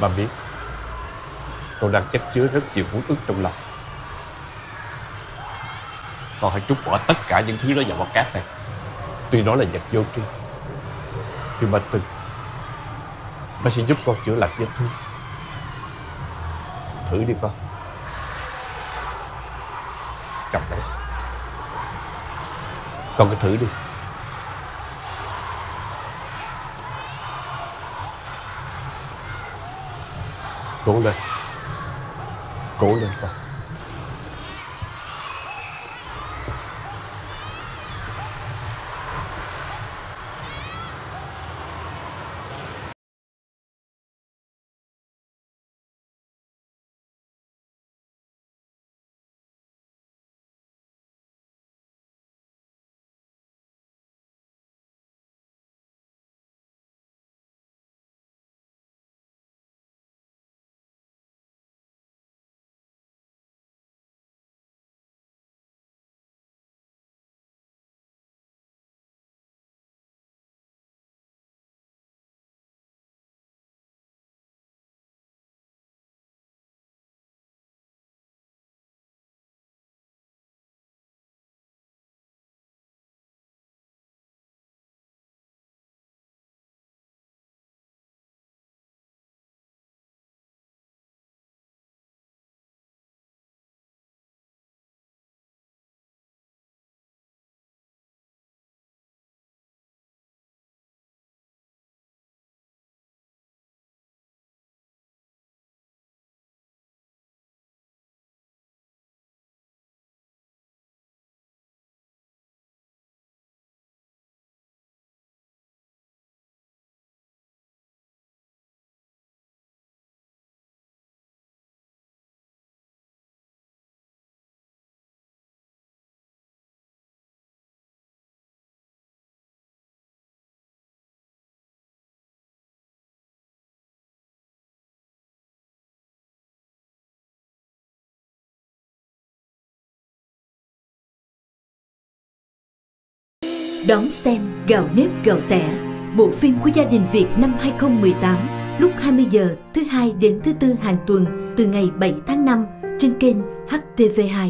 Ba biết Con đang chất chứa rất nhiều uất ức trong lòng. Con hãy trút bỏ tất cả những thứ đó vào bọc cát này. Tuy nó là vật vô tri, Nhưng ba tin Nó sẽ giúp con chữa lành vết thương. Thử đi con. Cầm đấy Con cứ thử đi. Cố lên. Cố lên con. Đón xem Gạo nếp gạo tẻ, bộ phim của gia đình Việt năm 2018, lúc 20 giờ thứ hai đến thứ tư hàng tuần từ ngày 7 tháng 5 trên kênh HTV2.